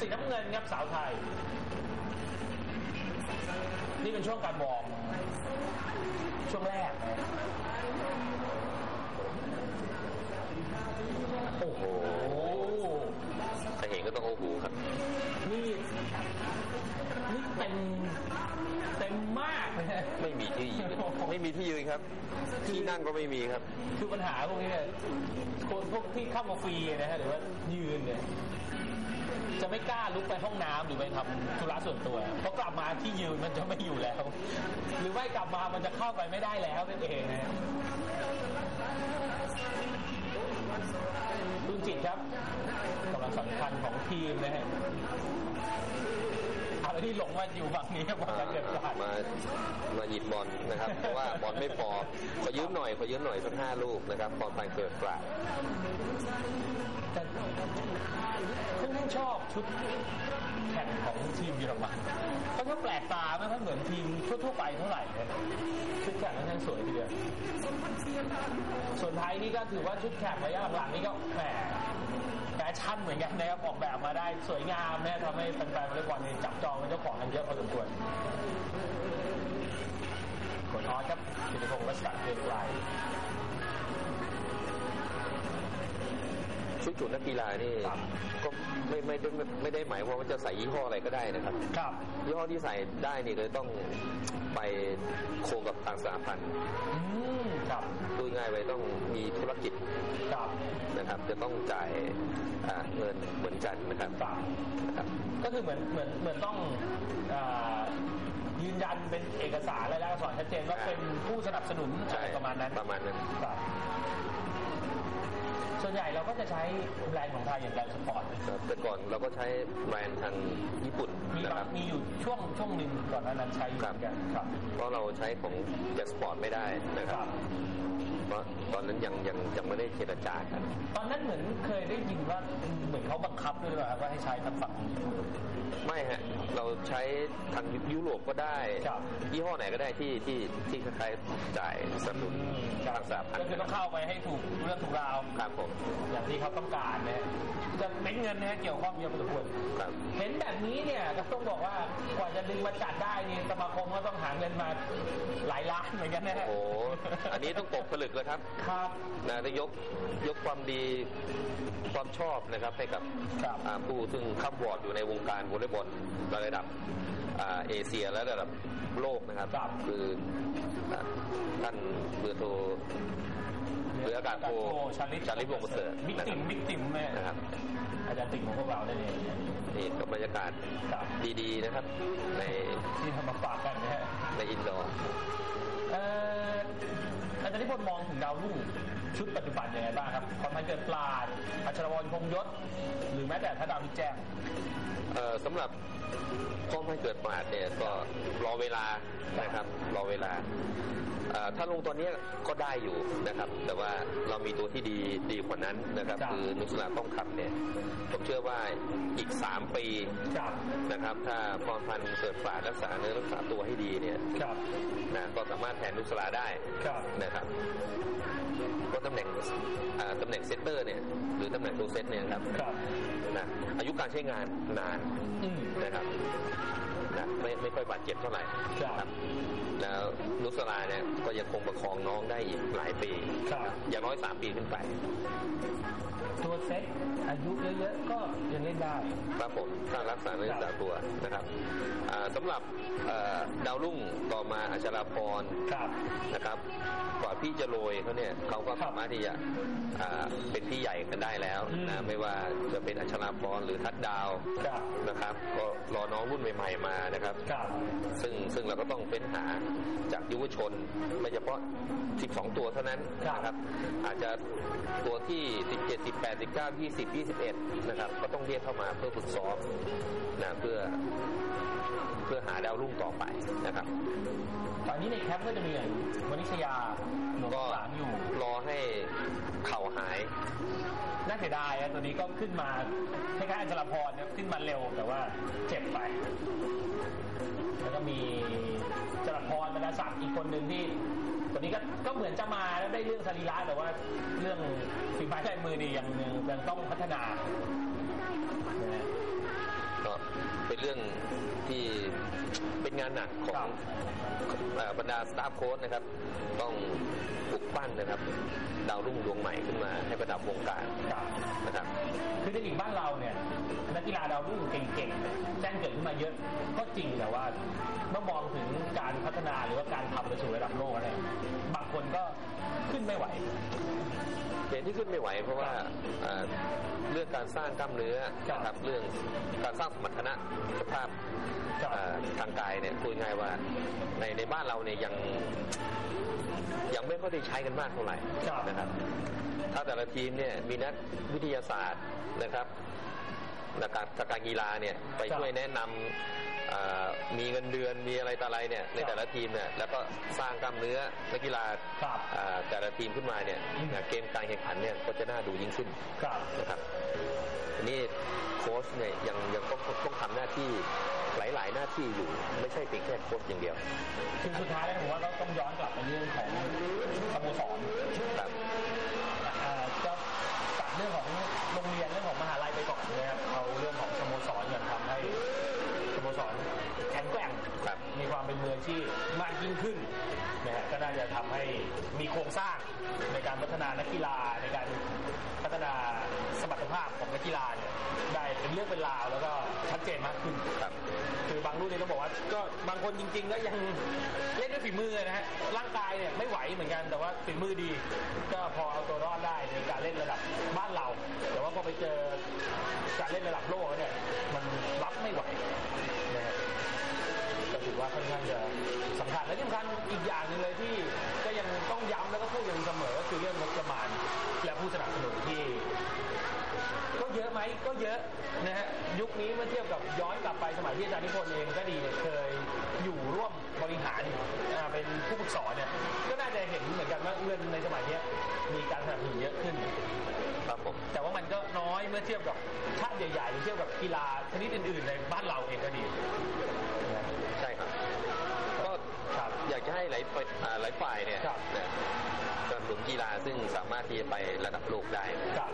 สีน้ำเงินครับสาวไทย นี่เป็นช่วงการวอร์มช่วงแรกนะโอ้โหถ้าเห็นก็ต้องโอ้โหครับ นี่ นี่เต็มเต็มมากเลยนะไม่มีที่ยืนไม่มีที่ยืนครับ ที่นั่งก็ไม่มีครับ คือปัญหาพวกนี้เนี่ยคนพวกที่เข้ามาฟรีนะฮะหรือว่ายืนเนี่ย จะไม่กล้าลุกไปห้องน้ำหรือไปทำธุระส่วนตัว เพราะกลับมาที่ยืนมันจะไม่อยู่แล้ว หรือไม่กลับมามันจะเข้าไปไม่ได้แล้วนั่นเองนะคุณจิตครับกำลังสำคัญของทีมนะฮะอะไรที่หลงมาอยู่ฝั่งนี้บอลจะเกิดพลาดมามาหยิบบอลนะครับ เพราะว่าบอลไม่พอขอยืมหน่อยขอยืมหน่อยสักห้าลูกนะครับพอไปเกิดปลาด ชอบชุดแข่งของทีมเยอรมันเขาก็แปลกตาไม่ค่อยเหมือนทีมทั่วๆไปเท่าไหร่นะชุดแข่งค่อนข้างสวยทีเดียวส่วนไทยนี่ก็ถือว่าชุดแข่งระยะหลังๆนี่ก็แหมแฟชั่นเหมือนกันนะครับออกแบบมาได้สวยงามนะทำให้แฟนๆวอลเลย์บอลจับจองเป็นเจ้าของกันเยอะพอสมควรกดออสครับกิติพงศ์รัชกาลเกรียงไกร จุดนักกีฬานี่ครับ ก็ไม่ไม่ได้ไม่ไม่ได้หมายความว่าจะใส่ยี่ห้ออะไรก็ได้นะครับ ครับ ยี่ห้อที่ใส่ได้นี่เลยต้องไปโคกับทางสาพันธ์อืมครับพูดง่ายไปต้องมีธุรกิจครับนะครับ จะต้องจ่ายอ่าเงินเหมือนกันนะครับครับนะครับ ก็คือเหมือนเหมือนเหมือนต้องอายืนยันเป็นเอกสารและอักษรชัดเจนว่าอ่าเป็นผู้สนับสนุนอะไรประมาณนั้นประมาณนั้น ครับ ส่วนใหญ่เราก็จะใช้แบรนด์ของไทยอย่าง Grand Sport ครับแต่ก่อนเราก็ใช้แบรนด์ทางญี่ปุ่นมีบ้างนะครับมีอยู่ช่วงช่วงหนึ่งก่อนหน้านั้นใช้อยู่เหมือนกันครับ เพราะเราใช้ของ Grand Sport ไม่ได้นะคครับรับ เพราะตอนนั้นยังยังยังไม่ได้เจรจากันตอนนั้นเหมือนเคยได้ยินว่าเหมือนเขาบังคับด้วยหรือเปล่าครับว่าให้ใช้ทางฝั่งของญี่ปุ่นไม่ฮะ เราใช้ทางยุโรปก็ได้ครับยี่ห้อไหนก็ได้ที่ที่ที่คล้ายๆจ่ายสนับสนุนทางสาพันก็ธ์คือต้องเข้าไปให้ถูกเรื่องถูกราวครับผมอย่างที่เขาต้องการนะฮะจะเป็นเงินนะฮะเกี่ยวข้องเยอะพอสมควรครับเห็นแบบนี้เนี่ยก็ต้องบอกว่ากว่าจะดึงมาจัดได้นี่สมาคมก็ต้องหาเงินมาหลายล้านเหมือนกันนะฮะโอ้โหอันนี้ต้องตกผลึกเลยครับครับนะได้ยกยกความดีความชอบนะครับให้กับครับอ่าผู้ซึ่งคับวอร์ดอยู่ในวงการวอลเลย์บอลระดับอ่าเอเชียและระดับโลกนะครับครับคืออ่าท่านเรือโทเรืออากาศโทชาลิตชาลิตวงศ์ประเสริฐบิ๊กนะคติรัมบบิ๊กติมแม่นะครับ อาจารย์ติ่งของพวกเราได้เองนี่กับบรรยากาศครับดีๆนะครับ ในที่ทำมาฝากกันนะฮะในอินดอร์เอ่ออาจารย์นิพนธ์มองถึงดาวรุ่งชุดปัจจุบันยังไงบ้างครับความพันเกิดปลาดอัชรวรพงษ์ยศ หรือแม้แต่ถ้าดาวพิแจ้งเอ่อสำหรับ ก็ไม่เกิดปาดเนี่ยก็รอเวลานะครับ รอเวลา ถ้าลงตอนนี้ก็ได้อยู่นะครับ แต่ว่าเรามีตัวที่ดีดีกว่านั้นนะครับครับคือนุสราต้องคำเนี่ยผมเชื่อว่าอีกสามปีครับนะครับ ถ้าพรพันธ์เกิดปาดรักษาเนื้อรักษาตัวให้ดีเนี่ยครับนะก็สามารถแทนนุสราได้ครับนะครับก็ตำแหน่งอ่าตำแหน่งเซตเตอร์เนี่ยหรือตำแหน่งตัวเซตเนี่ยครับครับนะอายุการใช้งานนานอืมนะครับ นะไม่ไม่ค่อยบาดเจ็บเท่าไหร่ครับแล้วนุสราเนี่ยก็ยังคงประคองน้องได้อีกหลายปีครับอย่างน้อยสามปีขึ้นไป ตัวเซ็ตอายุเยอะๆก็ยังเล่นได้ครับผมถ้ารักษาเนื้อรักษาตัวนะครับอ่าสำหรับเอ่อดาวรุ่งต่อมาอัชราพรครับนะครับ กว่าพี่จะโรยเขาเนี่ยเขาก็สามารถที่จะอ่าเป็นพี่ใหญ่กันได้แล้วอืมนะไม่ว่าจะเป็นอัชราพรหรือทัดดาวครับนะครับ ก็รอน้องรุ่นใหม่ ๆมานะครับครับซึ่งซึ่งเราก็ต้องเฟ้นหาจากยุวชนไม่เฉพาะ 12 ตัวเท่านั้นครับนะครับ อาจจะตัวที่ 17 18 19 20 21 นะครับ ก็ต้องเรียกเข้ามาเพื่อฝึกซ้อมนะเพื่อเพื่อหาดาวรุ่งต่อไปนะครับ ตอนนี้ในแคมป์ก็จะมีอย่างวนิชยาหลวง ก็รอให้เข่าหาย น่าเสียดายอะตัวนี้ก็ขึ้นมาคล้ายๆอัญชลพรเนี่ยขึ้นมาเร็วแต่ว่าเจ็บไป แล้วก็มีจรพรบรรดาศักดิ์อีกคนหนึ่งที่ตัวนี้ก็ก็เหมือนจะมาแล้วได้เรื่องสรีระแต่ว่าเรื่องฝีไม้ลายมือนี่ยังยังยังต้องพัฒนา เป็นเรื่องที่เป็นงานหนักขอครังบเอ่อบรรดาสตาฟโค้ชนะครับ ต้องปลุกปั้นนะครับ ดาวรุ่งดวงใหม่ขึ้นมาให้ประดับวงการครับนะครับคือในลีกบ้านเราเนี่ยนักกีฬาดาวรุ่งเก่งๆแจ้งเกิดขึ้นมาเยอะก็จริงแต่ว่าเมื่อมองถึงการพัฒนาหรือว่าการทำไปสู่ระดับโลกแล้วเนี่ยบางคนก็ขึ้นไม่ไหว เหตุที่ขึ้นไม่ไหว เพราะว่าเอ่อเรื่องการสร้างกล้ามเนื้อนะครับเรื่องการสร้างสมรรถนะสภาพครับเอ่อทางกายเนี่ยพูดง่ายว่าในในบ้านเราเนี่ยยังยังไม่ค่อยได้ใช้กันมากเท่าไหร่ครับนะครับ ถ้าแต่ละทีมเนี่ยมีนักวิทยาศาสตร์นะครับนักการทางการกีฬาเนี่ยไปช่วยแนะนำเอ่อ มีเงินเดือนมีอะไรต่ออะไรเนี่ยในแต่ละทีมเนี่ยแล้วก็สร้างกล้ามเนื้อนักกีฬาครับอ่าแต่ละทีมขึ้นมาเนี่ยอืมนะเกมการแข่งขันเนี่ยก็จะน่าดูยิ่งขึ้นครับนะครับทีนี่โค้ชเนี่ยยังยังต้องต้องทำหน้าที่หลาย ๆ หน้าที่อยู่ไม่ใช่เพียงแค่โค้ชอย่างเดียวคือสุดท้ายแล้วผมว่าเราต้องย้อนกลับไปเรื่องของสโมสรครับเอ่อก็ตัดเรื่องของ เป็นมืออาชีพมากยิ่งขึ้นนะฮะก็น่าจะทำให้มีโครงสร้างในการพัฒนานักกีฬาในการพัฒนาสมรรถภาพของนักกีฬาเนี่ยได้เป็นเรื่องเป็นราวแล้วก็ชัดเจนมากขึ้นครับคือบางรุ่นเนี่ยต้องบอกว่าก็บางคนจริง ๆ ก็ยังเล่นด้วยฝีมือนะฮะร่างกายเนี่ยไม่ไหวเหมือนกันแต่ว่าฝีมือดี ก็พอเอาตัวรอดได้ในการเล่นระดับบ้านเรา แต่ว่าพอไปเจอการเล่นระดับโลกแล้วเนี่ยมันรับไม่ไหวนะฮะก็ถือ ว่าค่อนข้างจะสำคัญและที่สำคัญอีกอย่างหนึงเลยที่ก็ยังต้องย้ำแล้วก็พูดกันเสมอก็คือเรื่องงบประมาณและผู้สนับสนุนที่ก็เยอะไหมก็เยอะนะฮะยุคนี้เมื่อเทียบกับย้อนกลับไปสมัยที่อาจารย์นิพนธ์เองก็ดีเนี่ยเคยอยู่ร่วมบริหารอ่าเป็นผู้ฝึกสอนเนี่ยก็น่าจะเห็นเหมือนกันว่าเงินในสมัยเนี้ยมีการสนับสนุนเยอะขึ้นครับผมแต่ว่ามันก็น้อยเมื่อเทียบกับชาติใหญ่ๆหรือเทียบกับกีฬาชนิดอื่นๆในบ้านเราเองก็ดีนะ ใช่ครับ ก็ ครับ อยากจะให้หลายฝ่ายอ่าหลายฝ่ายเนี่ยครับนะสนับสนุนกีฬาซึ่งสามารถที่จะไประดับโลกได้ครับ